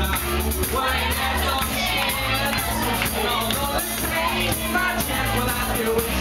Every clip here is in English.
Why there's no chance? No, no, it's strange, my chance without you.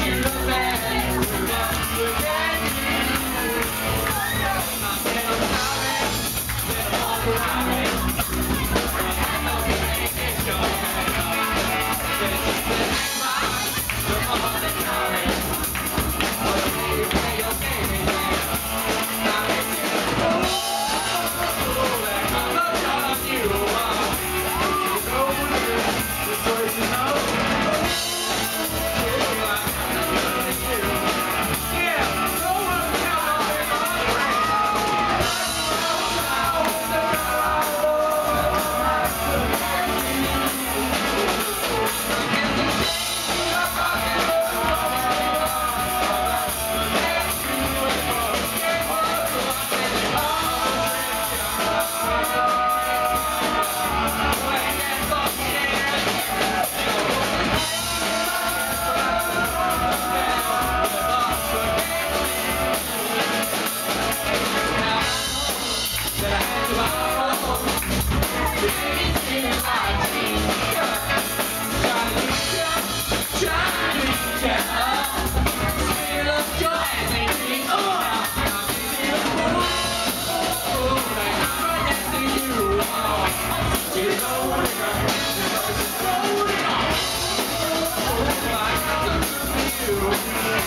Bye.